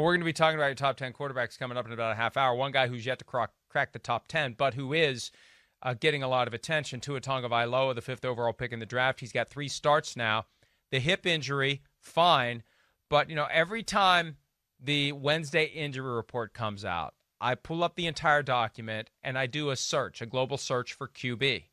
We're going to be talking about your top 10 quarterbacks coming up in about a half hour. One guy who's yet to crack, crack the top 10, but who is uh, getting a lot of attention, Tua Tagovailoa, the fifth overall pick in the draft. He's got three starts now. The hip injury, fine, but you know every time the Wednesday injury report comes out, I pull up the entire document and I do a search, a global search for QB.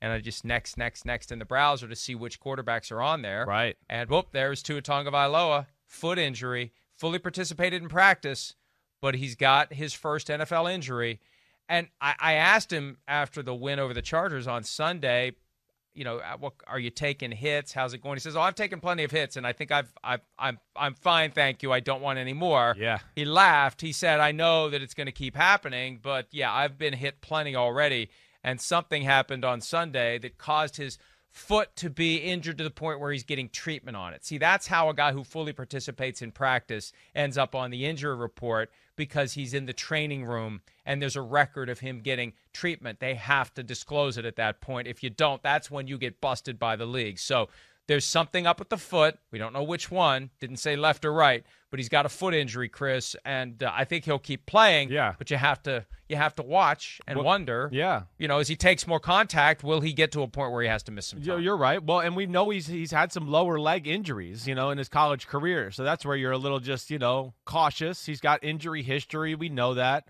And I just next, next, next in the browser to see which quarterbacks are on there. Right. And whoop, there's Tua Tagovailoa, foot injury, fully participated in practice, but he's got his first NFL injury. And I, I asked him after the win over the Chargers on Sunday, you know, uh, what are you taking hits? How's it going? He says, "Oh, I've taken plenty of hits, and I think I've, I've I'm I'm fine, thank you. I don't want any more." Yeah. He laughed. He said, "I know that it's going to keep happening, but yeah, I've been hit plenty already." And something happened on Sunday that caused his foot to be injured to the point where he's getting treatment on it. See, that's how a guy who fully participates in practice ends up on the injury report because he's in the training room and there's a record of him getting treatment. They have to disclose it at that point. If you don't, that's when you get busted by the league. So there's something up with the foot. We don't know which one. Didn't say left or right, but he's got a foot injury, Chris, and uh, I think he'll keep playing. Yeah. But you have to you have to watch and Well, wonder. yeah. You know, as he takes more contact, will he get to a point where he has to miss some Yo, time? You're right. Well, and we know he's he's had some lower leg injuries, you know, in his college career. So that's where you're a little just, you know, cautious. He's got injury history. We know that.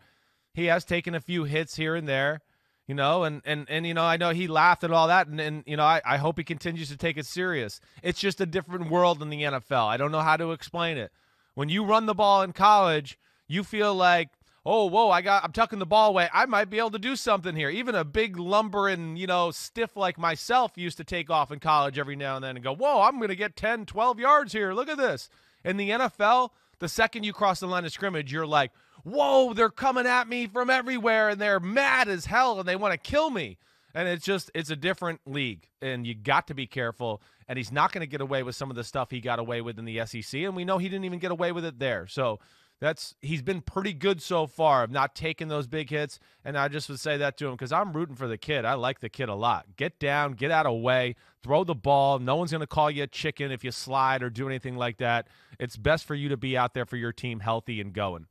He has taken a few hits here and there, you know, and and and you know, I know he laughed at all that and, and you know, I, I hope he continues to take it serious. It's just a different world in the NFL. I don't know how to explain it. When you run the ball in college, you feel like oh whoa i got i'm tucking the ball away i might be able to do something here even a big lumbering you know stiff like myself used to take off in college every now and then and go whoa i'm going to get 10 12 yards here look at this in the nfl the second you cross the line of scrimmage you're like whoa they're coming at me from everywhere and they're mad as hell and they want to kill me. And it's just it's a different league and you got to be careful. And he's not going to get away with some of the stuff he got away with in the SEC and we know he didn't even get away with it there. So that's he's been pretty good so far of not taking those big hits and i just would say that to him because i'm rooting for the kid. I like the kid a lot. Get down get out of way throw the ball. No one's going to call you a chicken if you slide or do anything like that. It's best for you to be out there for your team healthy and going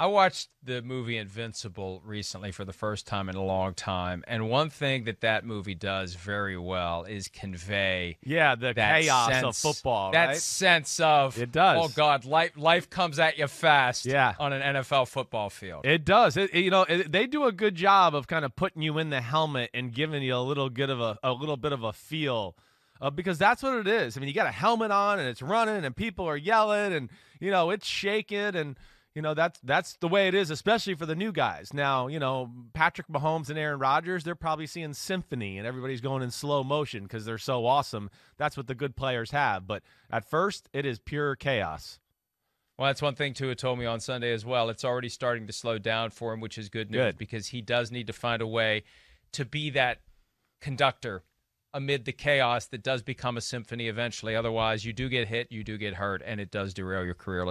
I watched the movie Invincible recently for the first time in a long time, and one thing that that movie does very well is convey yeah the chaos sense, of football That right? sense of It does. Oh God, life life comes at you fast. Yeah. on an NFL football field. It does. It, you know, it, they do a good job of kind of putting you in the helmet and giving you a little good of a, a little bit of a feel. Uh, because that's what it is. I mean, you got a helmet on and it's running and people are yelling and you know it's shaking and you know that's that's the way it is, especially for the new guys. Now, you know Patrick Mahomes and Aaron Rodgers, they're probably seeing symphony and everybody's going in slow motion because they're so awesome. That's what the good players have. But at first, it is pure chaos. Well, that's one thing Tua told me on Sunday as well. It's already starting to slow down for him, which is good news Good. because he does need to find a way to be that conductor amid the chaos that does become a symphony eventually. Otherwise, you do get hit, you do get hurt, and it does derail your career.